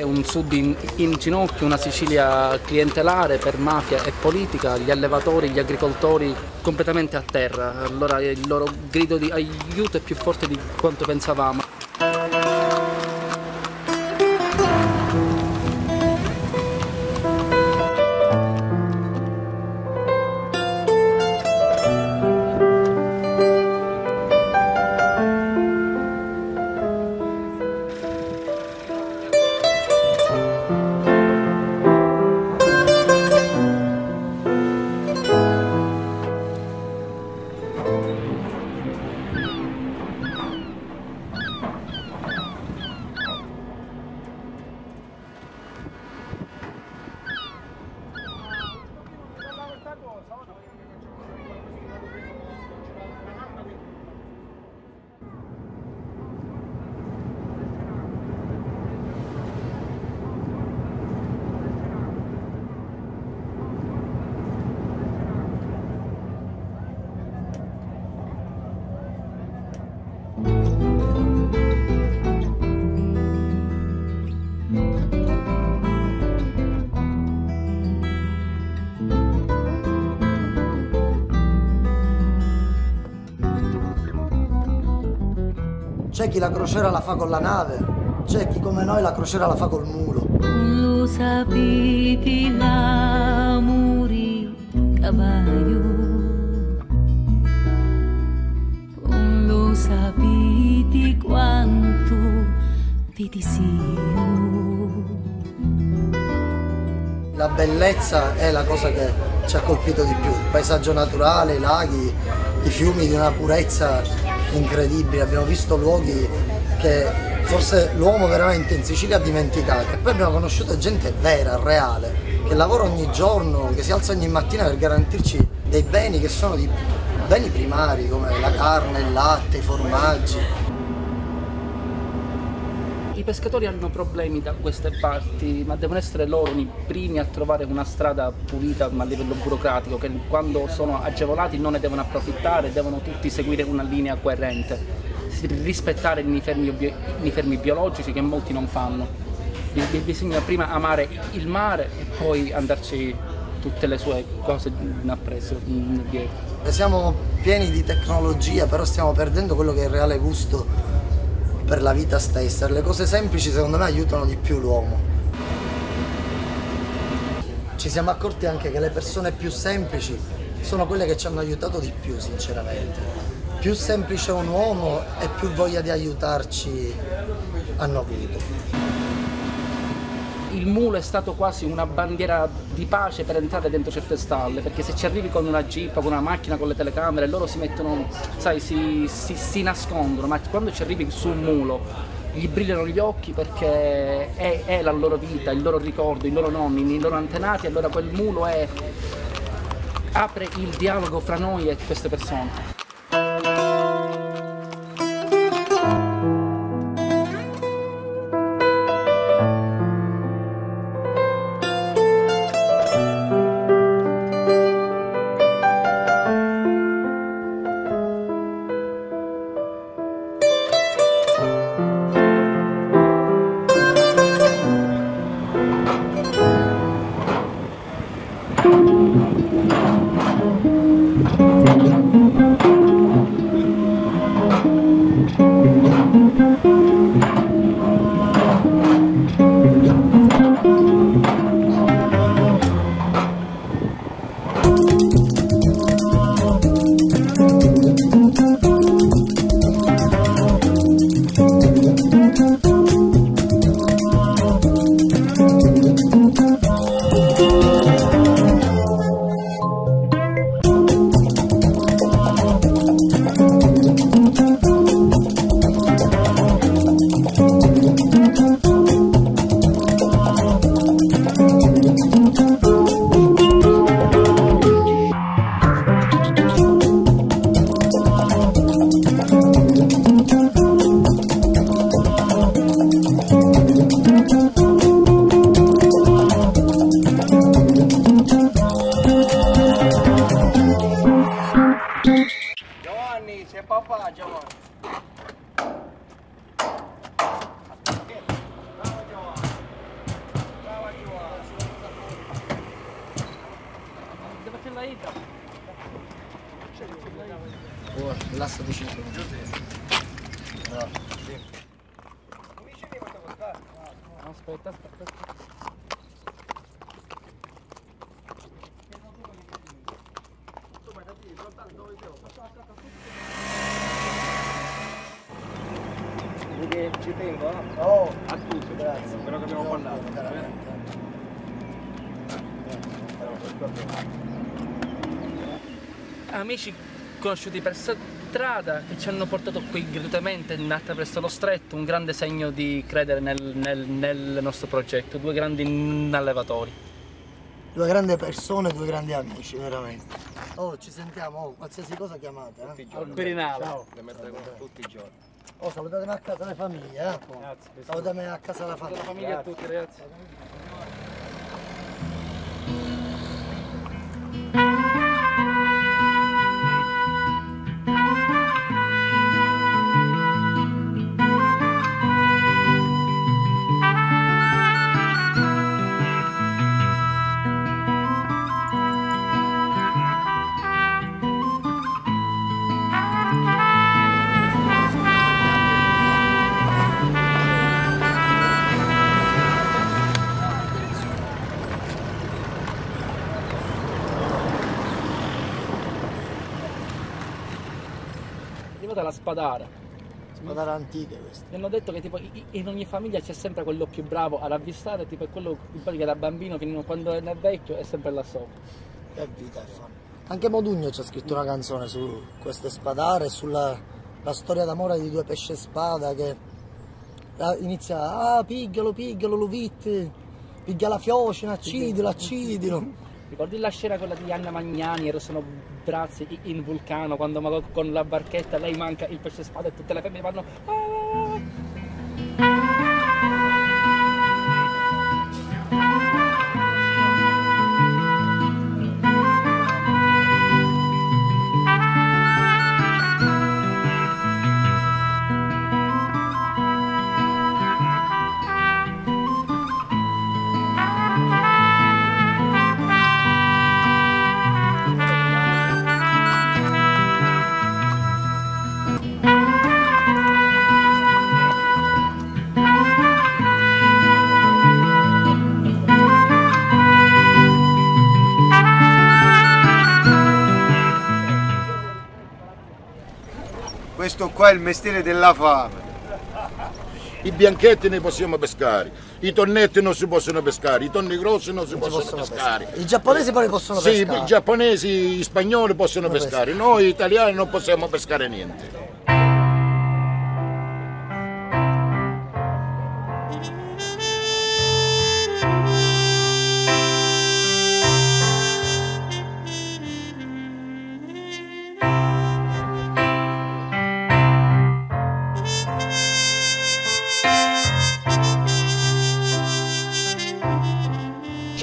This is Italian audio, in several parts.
è un sud in, in, ginocchio, una Sicilia clientelare per mafia e politica, gli allevatori, gli agricoltori completamente a terra. Allora il loro grido di aiuto è più forte di quanto pensavamo. Chi la crociera la fa con la nave, c'è chi come noi la crociera la fa col mulo. Lo sapete l'amore cavallo, lo sapete quanto vi disio. La bellezza è la cosa che ci ha colpito di più, il paesaggio naturale, i laghi, i fiumi di una purezza incredibili, abbiamo visto luoghi che forse l'uomo veramente in Sicilia ha dimenticato e poi abbiamo conosciuto gente vera, reale, che lavora ogni giorno, che si alza ogni mattina per garantirci dei beni che sono di beni primari come la carne, il latte, i formaggi. I pescatori hanno problemi da queste parti, ma devono essere loro i primi a trovare una strada pulita ma a livello burocratico, che quando sono agevolati non ne devono approfittare, devono tutti seguire una linea coerente, rispettare i fermi, i fermi biologici che molti non fanno. Bisogna prima amare il mare e poi andarci tutte le sue cose appresso, dietro. Siamo pieni di tecnologia, però stiamo perdendo quello che è il reale gusto per la vita stessa. Le cose semplici secondo me aiutano di più l'uomo. Ci siamo accorti anche che le persone più semplici sono quelle che ci hanno aiutato di più, sinceramente. Più semplice è un uomo e più voglia di aiutarci hanno avuto il mulo è stato quasi una bandiera di pace per entrare dentro certe stalle, perché se ci arrivi con una jeep, con una macchina, con le telecamere, loro si mettono, sai, si, si, si nascondono, ma quando ci arrivi su un mulo gli brillano gli occhi perché è, è, la loro vita, il loro ricordo, i loro nonni, i loro antenati, allora quel mulo è, apre il dialogo fra noi e queste persone. L'asso di 5 minuti. Bravo. Aspetta, aspetta. Perché ci tengo eh? Oh, a tutto, grazie. quello che abbiamo parlato. Amici conosciuti per strada che ci hanno portato qui gratuitamente attraverso lo stretto, un grande segno di credere nel, nel- nel nostro progetto, due grandi allevatori. Due grandi persone, due grandi amici, veramente. Oh, ci sentiamo, oh, qualsiasi cosa chiamate, eh. Al Quirinale. Ciao. Le metteremo tutti i giorni. Oh, salutatemi a casa le famiglie, eh. Grazie. Salutatemi a casa la La famiglia. famiglia a tutti ragazzi. La spadara. Spadare antiche queste. Mi hanno detto che tipo in ogni famiglia c'è sempre quello più bravo ad avvistare, tipo quello in pratica da bambino fino a quando è vecchio è sempre là sopra. Che vita è fan. Anche Modugno ci ha scritto una canzone su queste spadare, sulla la storia d'amore di due pesce spada che ah, inizia, ah piglialo, piglialo, lo vitte, piglia la fiocina, accidilo, accidilo. Ricordi la scena quella di Anna Magnani, e sono brazzi in vulcano, quando con la barchetta lei manca il pesce spada e tutte le femmine vanno... "Ah!" Questo qua è il mestiere della fame. I bianchetti ne possiamo pescare, i tonnetti non si possono pescare, i tonni grossi non si, Non si possono, possono pescare. pescare. I giapponesi poi possono Sì, pescare. i giapponesi, gli spagnoli possono Non pescare, noi italiani non possiamo pescare niente.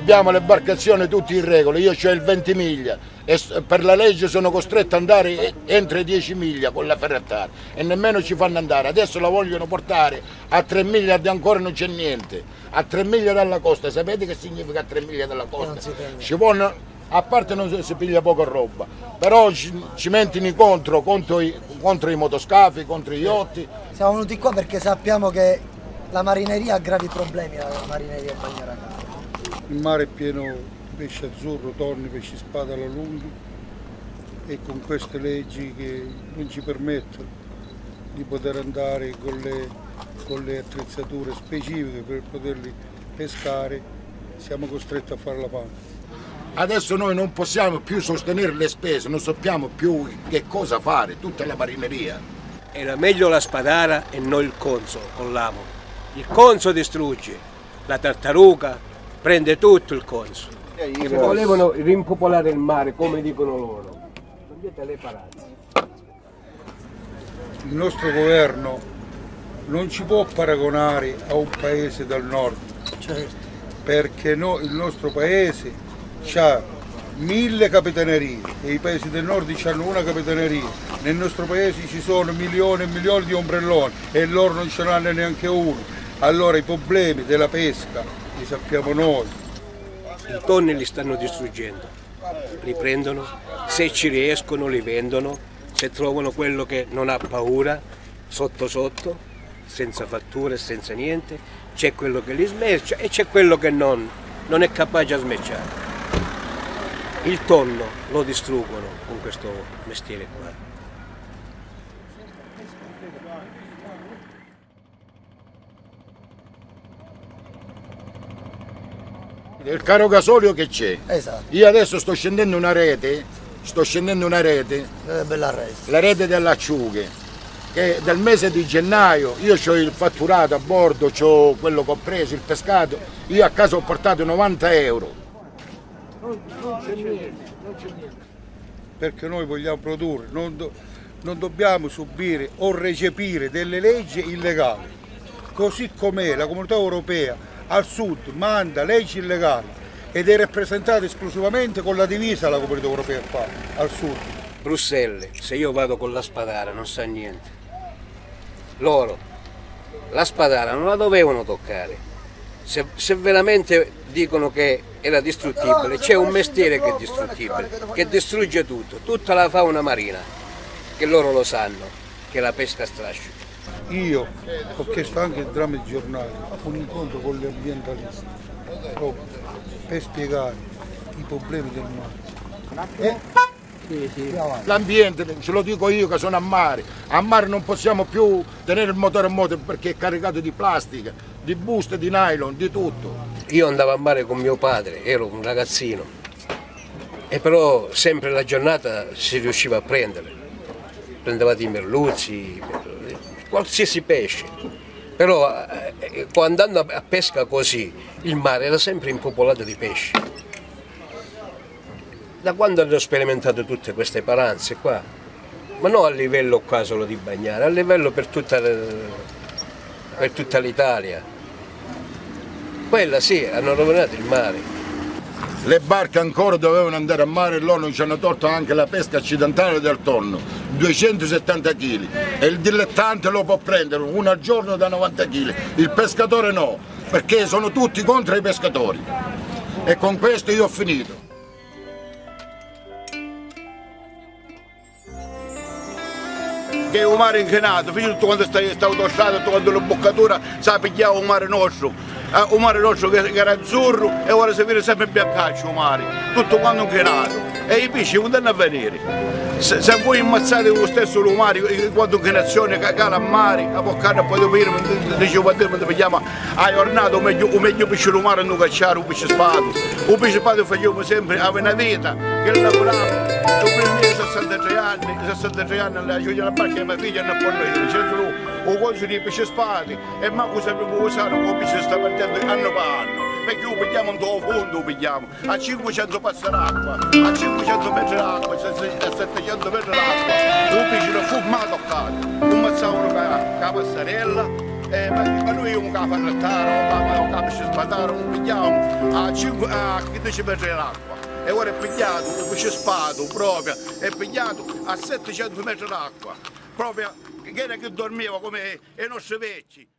Abbiamo le imbarcazioni tutte in regola, io ho il 20 miglia e per la legge sono costretto ad andare entro i 10 miglia con la ferrattara e nemmeno ci fanno andare. Adesso la vogliono portare a 3 miglia e ancora non c'è niente. A 3 miglia dalla costa, sapete che significa a 3 miglia dalla costa? Ci vogliono, a parte non si- piglia poca roba, però ci, ci mentono incontro contro i, contro i motoscafi, contro i yacht. Siamo venuti qua perché sappiamo che la marineria ha gravi problemi, la marineria bagnerana. Il mare è pieno di pesce azzurro, tonno, pesci spada alla lunga e con queste leggi che non ci permettono di poter andare con le, con le attrezzature specifiche per poterli pescare, siamo costretti a fare la panca. Adesso noi non possiamo più sostenere le spese, non sappiamo più che cosa fare, tutta la marineria. Era meglio la spadara e non il conso con l'amo. Il conso distrugge, la tartaruga prende tutto il conso. Volevano rimpopolare il mare come dicono loro. Togliete le palazzi. Il nostro governo non ci può paragonare a un paese del nord Certo. perché no- il nostro paese ha mille capitanerie e i paesi del nord hanno una capitaneria. Nel nostro paese ci sono milioni e milioni di ombrelloni e loro non ce n'hanno neanche uno. Allora i problemi della pesca li sappiamo noi. I tonni li stanno distruggendo. Li prendono, se ci riescono li vendono, se trovano quello che non ha paura, sotto sotto, senza fatture, senza niente, c'è quello che li smercia e c'è quello che non, non è capace a smerciare. Il tonno lo distruggono con questo mestiere qua. Il caro gasolio che c'è? Esatto, Io adesso sto scendendo una rete, sto scendendo una rete, eh, bella rete. la rete delle acciughe, che del mese di gennaio io ho il fatturato a bordo, ho quello che ho preso, il pescato, io a casa ho portato 90 euro. perché noi vogliamo produrre, non, do- non dobbiamo subire o recepire delle leggi illegali. Così com'è la comunità europea al sud manda leggi illegali ed è rappresentata esclusivamente con la divisa la comunità europea qua, al sud. Bruxelles, se io vado con la spadara non sa niente. Loro la spadara non la dovevano toccare. Se, se veramente dicono che era distruttibile, c'è un mestiere che è distruttibile, che distrugge tutto, tutta la fauna marina, che loro lo sanno, che è la pesca a strascico. Io ho chiesto anche tramite i giornali un incontro con gli ambientalisti proprio per spiegare i problemi del mare. L'ambiente, ce lo dico io che sono a mare, a mare non possiamo più tenere il motore a moto perché è caricato di plastica, di buste, di nylon, di tutto. Io andavo a mare con mio padre, ero un ragazzino, e però sempre la giornata si riusciva a prendere. Prendevate i merluzzi, qualsiasi pesce. Però eh, quando andando a pesca così, il mare era sempre impopolato di pesci. Da quando hanno sperimentato tutte queste paranze qua, ma non a livello qua solo di bagnare, a livello per tutta, le- per tutta l'Italia. Quella sì, hanno rovinato il mare. Le barche ancora dovevano andare a mare e loro ci hanno tolto anche la pesca accidentale del tonno, 270 kg. E il dilettante lo può prendere uno al giorno da 90 kg, il pescatore no, perché sono tutti contro i pescatori. E con questo io ho finito. che è un mare inquinato, fino tutto quando stai sta autostrada, tutto quando la boccatura sa pigliare un mare nostro, Un mare nostro che, era azzurro e ora si vede sempre biancaccio un mare, tutto quanto inquinato e i pesci continuano a venire. Se, se voi ammazzate lo stesso lo mare, quando inquinazione cala a mare, a boccare poi dopo io dicevo a te, quando pigliamo a giornata, o meglio, o meglio pesce lo mare non cacciare, un pesce spado, un pesce spado facciamo sempre a una vita, che lavoriamo. Io prima di 63 anni, 63 anni alla gioia la barca mia figlia non può noi, c'è solo un conso di pesce spati. E manco sappiamo usare un pesce sta partendo anno per anno. Perché lo pigliamo in tuo fondo, lo pigliamo, a 500 passare acqua, a 500 metri d'acqua, a 700 metri d'acqua, un pesce non fu mai toccato, un mazzavolo la passarella, eh, ma, ma noi la fanno trattare, non la pesce spatare, lo pigliamo. A, 5, a 15 metri d'acqua. E ora è pigliato, un pesce spato proprio, è pigliato a 700 metri d'acqua, proprio che era che dormiva come i nostri vecchi.